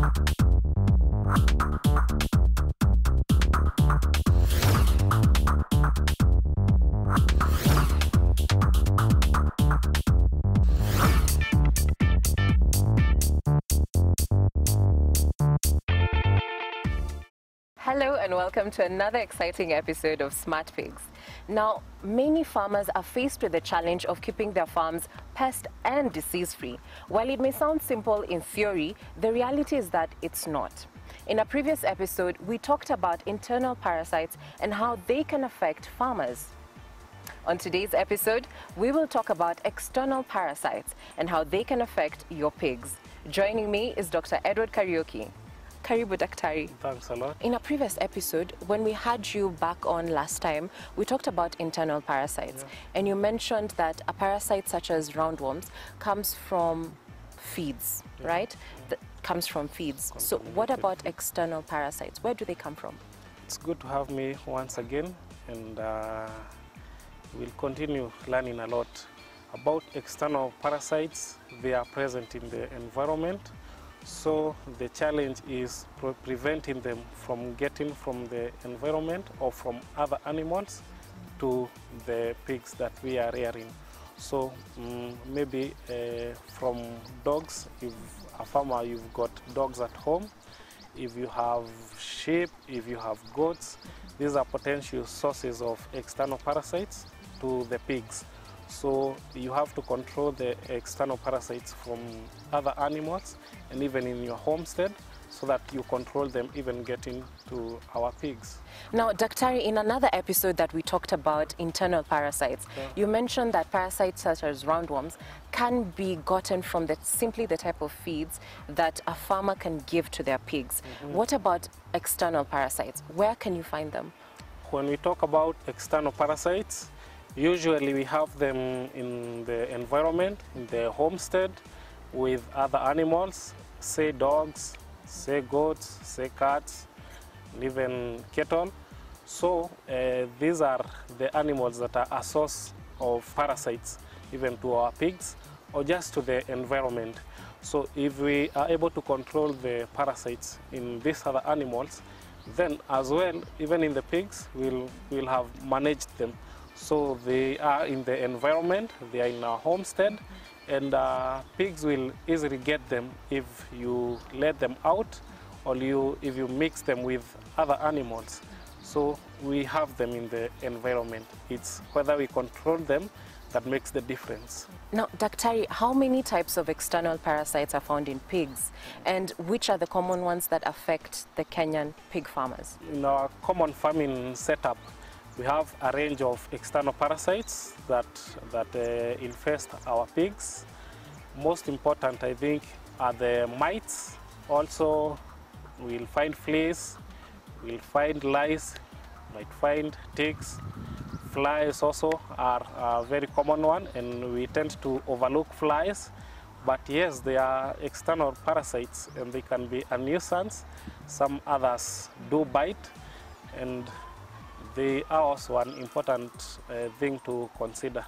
you Hello and welcome to another exciting episode of Smart Pigs. Now, many farmers are faced with the challenge of keeping their farms pest and disease free. While it may sound simple in theory, the reality is that it's not. In a previous episode, we talked about internal parasites and how they can affect farmers. On today's episode, we will talk about external parasites and how they can affect your pigs. Joining me is Dr. Edward Kariuki. Karibu Daktari. Thanks a lot. In a previous episode, when we had you back on last time, we talked about internal parasites. And you mentioned that a parasite such as roundworms comes from feeds, right? That comes from feeds. So what about external parasites? Where do they come from? It's good to have me once again, and uh, we'll continue learning a lot about external parasites. They are present in the environment, so the challenge is pre- preventing them from getting from the environment or from other animals to the pigs that we are rearing. So mm, maybe uh, from dogs, if a farmer you've got dogs at home, if you have sheep, if you have goats, these are potential sources of external parasites to the pigs. So you have to control the external parasites from other animals and even in your homestead so that you control them even getting to our pigs. Now, Daktari, in another episode that we talked about internal parasites, Yeah. you mentioned that parasites such as roundworms can be gotten from the, simply the type of feeds that a farmer can give to their pigs. Mm-hmm. What about external parasites? Where can you find them? When we talk about external parasites, usually we have them in the environment, in the homestead, with other animals, say dogs, say goats, say cats, even cattle. So uh, these are the animals that are a source of parasites, even to our pigs, or just to the environment. So if we are able to control the parasites in these other animals, then as well, even in the pigs, we'll, we'll have managed them. So they are in the environment, they are in our homestead, and uh, pigs will easily get them if you let them out or you, if you mix them with other animals. So we have them in the environment. It's whether we control them that makes the difference. Now, Daktari, how many types of external parasites are found in pigs? And which are the common ones that affect the Kenyan pig farmers? In our common farming setup, we have a range of external parasites that, that uh, infest our pigs. Most important, I think, are the mites. Also, we'll find fleas, we'll find lice, might find ticks. Flies also are a very common one, and we tend to overlook flies. But yes, they are external parasites, and they can be a nuisance. Some others do bite, and they are also an important uh, thing to consider.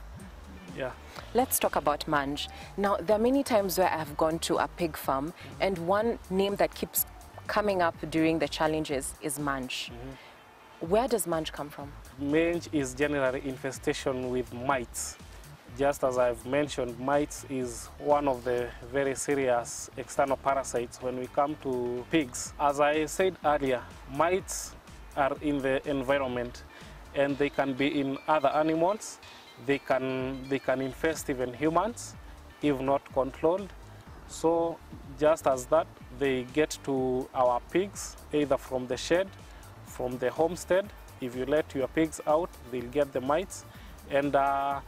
Yeah. Let's talk about mange. Now, there are many times where I've gone to a pig farm, and one name that keeps coming up during the challenges is mange. Where does mange come from? Mange is generally infestation with mites. Just as I've mentioned, mites is one of the very serious external parasites when we come to pigs. As I said earlier, mites are in the environment and they can be in other animals. They can, they can infest even humans if not controlled. So just as that, they get to our pigs either from the shed, from the homestead. If you let your pigs out, they'll get the mites. And uh,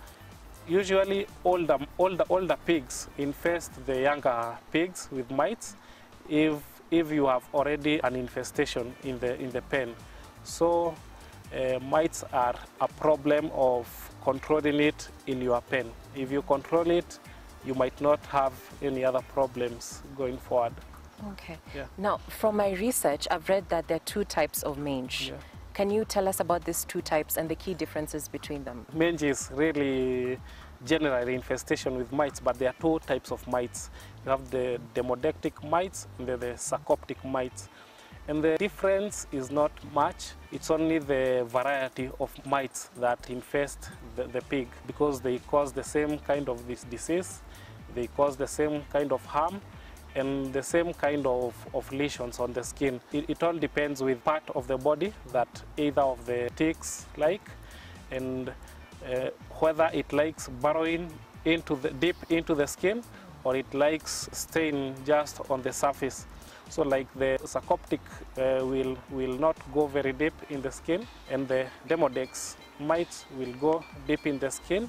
usually older, older, older pigs infest the younger pigs with mites if, if you have already an infestation in the, in the pen. So uh, mites are a problem of controlling it in your pen. If you control it, you might not have any other problems going forward. Okay. Yeah. Now, from my research, I've read that there are two types of mange. Yeah. Can you tell us about these two types and the key differences between them? Mange is really generally infestation with mites, but there are two types of mites. You have the demodectic mites and the, the sarcoptic mites. And the difference is not much. It's only the variety of mites that infest the, the pig because they cause the same kind of this disease, they cause the same kind of harm, and the same kind of, of lesions on the skin. It, it all depends with part of the body that either of the ticks like and uh, whether it likes burrowing into the, deep into the skin or it likes staying just on the surface. So like the sarcoptic uh, will, will not go very deep in the skin and the demodex mites will go deep in the skin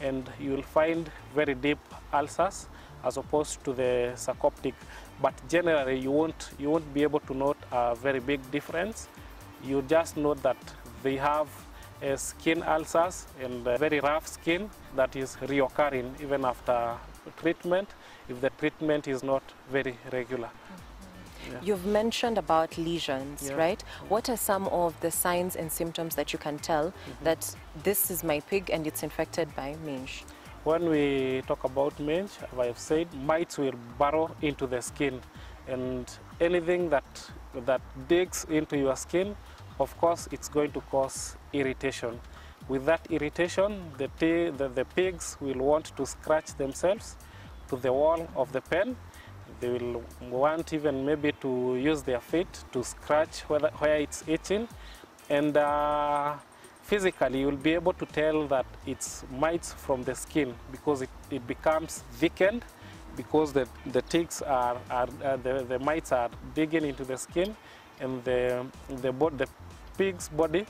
and you will find very deep ulcers as opposed to the sarcoptic. But generally you won't, you won't be able to note a very big difference. You just know that they have uh, skin ulcers and uh, very rough skin that is reoccurring even after treatment if the treatment is not very regular. Yeah. You've mentioned about lesions, Yeah. right? What are some of the signs and symptoms that you can tell mm-hmm. that this is my pig and it's infected by mange? When we talk about mange, as I've said, mites will burrow into the skin, and anything that that digs into your skin, of course, it's going to cause irritation. With that irritation, the, the, the pigs will want to scratch themselves to the wall of the pen. They will want even maybe to use their feet to scratch whether, where it's itching, and uh, physically you'll be able to tell that it's mites from the skin because it, it becomes thickened because the, the ticks are, are uh, the, the mites are digging into the skin and the, the, the pig's body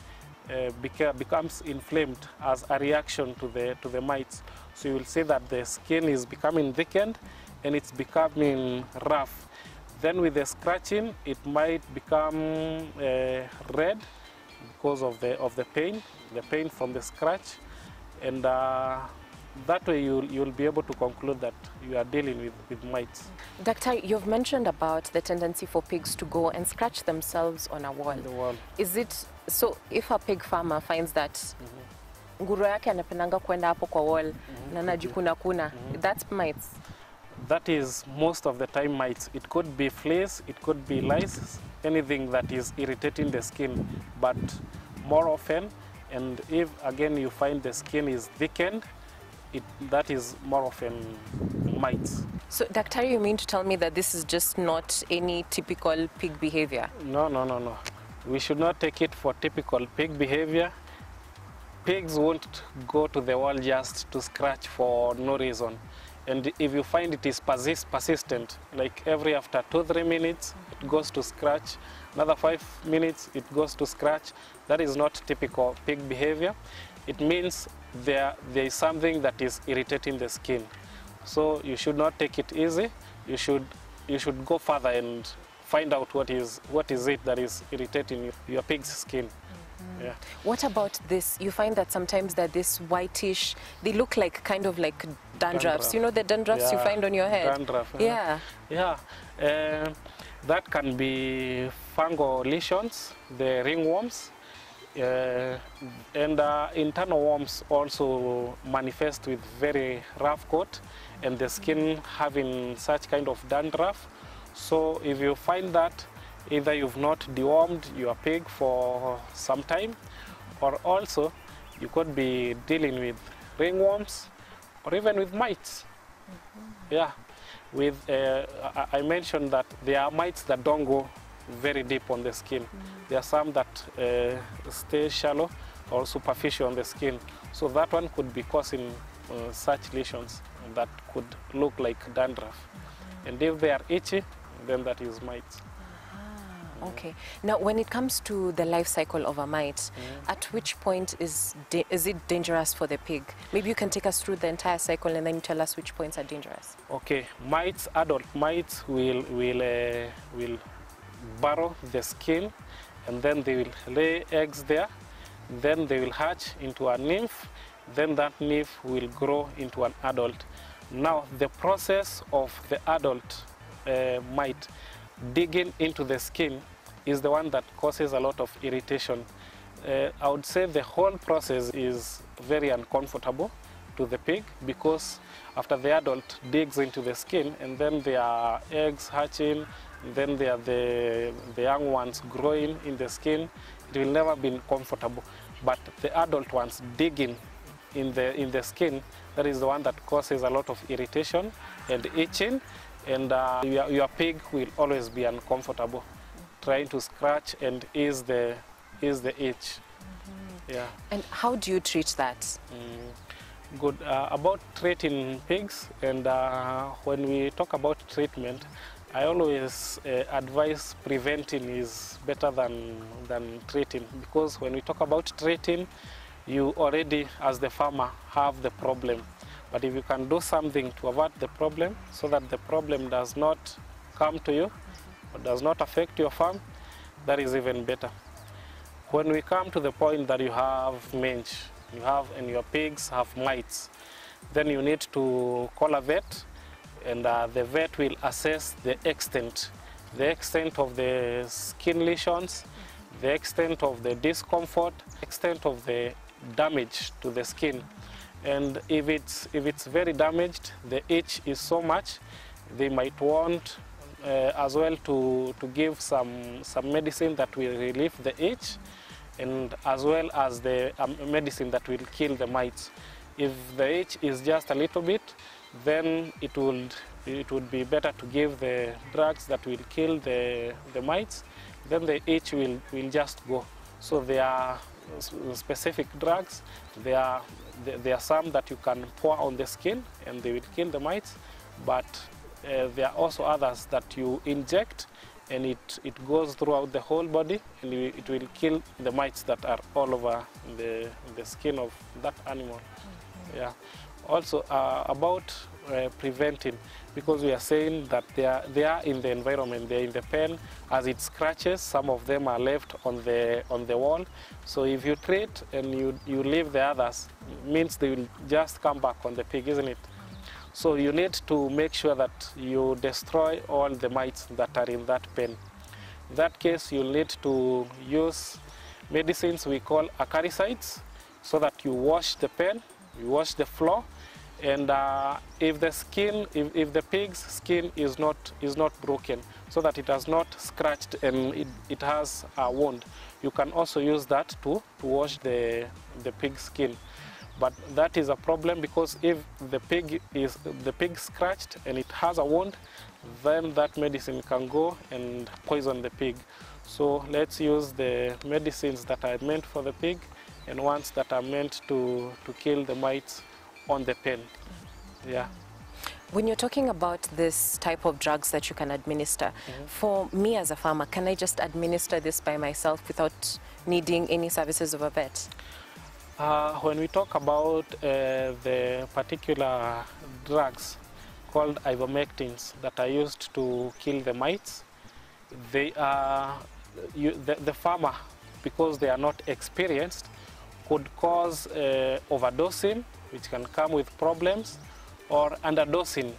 uh, becomes inflamed as a reaction to the, to the mites. So you will see that the skin is becoming thickened and it's becoming rough. Then with the scratching, it might become uh, red because of the of the pain, the pain from the scratch, and uh, that way you'll you'll be able to conclude that you are dealing with, with mites Doctor, you've mentioned about the tendency for pigs to go and scratch themselves on a wall. the wall. Is it so if a pig farmer finds that nguruwe yake anapendanga kwenda hapo kwa wall na najikuna kuna that's mites That is most of the time mites. It could be fleas, it could be mm. lice, anything that is irritating the skin, but more often, and if again you find the skin is thickened, it, that is more often mites. so doctor you mean to tell me that this is just not any typical pig behavior No, no, no, no. We should not take it for typical pig behavior. Pigs won't go to the wall just to scratch for no reason. And if you find it is persist, persistent, like every after two, three minutes, it goes to scratch, another five minutes, it goes to scratch, that is not typical pig behavior. It means there, there is something that is irritating the skin. So you should not take it easy. You should, you should go further and find out what is, what is it that is irritating your pig's skin. Yeah. what about this you find that sometimes they're this whitish they look like kind of like dandruffs Dandruff. you know the dandruffs you find on your head dandruff, uh-huh. yeah Yeah, uh, that can be fungal lesions, the ringworms, uh, and uh, internal worms also manifest with very rough coat and the skin having such kind of dandruff. So if you find that, either you've not dewormed your pig for some time, or also you could be dealing with ringworms or even with mites. Yeah, with uh, I mentioned that there are mites that don't go very deep on the skin. There are some that uh, stay shallow or superficial on the skin. So that one could be causing uh, such lesions that could look like dandruff. And if they are itchy, then that is mites. Okay. Now, when it comes to the life cycle of a mite, at which point is is it dangerous for the pig? Maybe you can take us through the entire cycle and then tell us which points are dangerous. Okay, mites, adult mites will will uh, will burrow the skin, and then they will lay eggs there. Then they will hatch into a nymph. Then that nymph will grow into an adult. Now the process of the adult uh, mite digging into the skin is the one that causes a lot of irritation. Uh, I would say the whole process is very uncomfortable to the pig because after the adult digs into the skin and then there are eggs hatching, then there are the, the young ones growing in the skin, it will never be comfortable. But the adult ones digging in the, in the skin, that is the one that causes a lot of irritation and itching and uh, your, your pig will always be uncomfortable trying to scratch and ease the, ease the itch. Yeah. And how do you treat that? Mm, good. Uh, about treating pigs, and uh, when we talk about treatment, I always uh, advise preventing is better than, than treating because when we talk about treating, you already, as the farmer, have the problem. But if you can do something to avert the problem so that the problem does not come to you does not affect your farm, that is even better. When we come to the point that you have mange, you have and your pigs have mites, then you need to call a vet and uh, the vet will assess the extent, the extent of the skin lesions, the extent of the discomfort, extent of the damage to the skin. And if it's, if it's very damaged, the itch is so much, they might want as well to, to give some, some medicine that will relieve the itch and as well as the um, medicine that will kill the mites. If the itch is just a little bit, then it would, it would be better to give the drugs that will kill the, the mites, then the itch will, will just go. So there are specific drugs, there are, there are some that you can pour on the skin and they will kill the mites, but uh, there are also others that you inject and it, it goes throughout the whole body and it will kill the mites that are all over the, the skin of that animal. -hmm. Yeah. Also uh, about uh, preventing, because we are saying that they are, they are in the environment, they are in the pen, as it scratches, some of them are left on the, on the wall. So if you treat and you, you leave the others, means they will just come back on the pig, isn't it? So you need to make sure that you destroy all the mites that are in that pen. In that case, you'll need to use medicines we call acaricides so that you wash the pen, you wash the floor, and uh, if the skin, if, if, the pig's skin is not, is not broken, so that it has not scratched and it, it has a wound, you can also use that to, to wash the, the pig's skin. But that is a problem because if the pig is the pig scratched and it has a wound, then that medicine can go and poison the pig. So let's use the medicines that are meant for the pig and ones that are meant to, to kill the mites on the pen. Yeah. When you're talking about this type of drugs that you can administer, mm -hmm. for me as a farmer, can I just administer this by myself without needing any services of a vet? Uh, when we talk about uh, the particular drugs called ivermectins that are used to kill the mites, they are, you, the, the, farmer, because they are not experienced, could cause uh, overdosing, which can come with problems, or underdosing,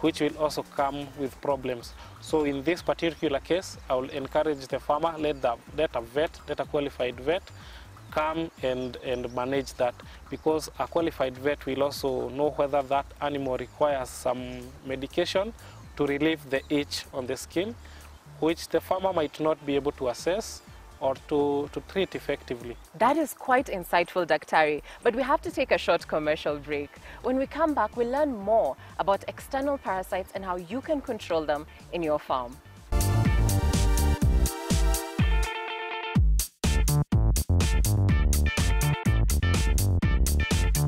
which will also come with problems. So in this particular case, I will encourage the farmer, let, the, let a vet, let a qualified vet, come and, and manage that because a qualified vet will also know whether that animal requires some medication to relieve the itch on the skin, which the farmer might not be able to assess or to, to treat effectively. That is quite insightful, Daktari. But we have to take a short commercial break. When we come back, we'll learn more about external parasites and how you can control them in your farm.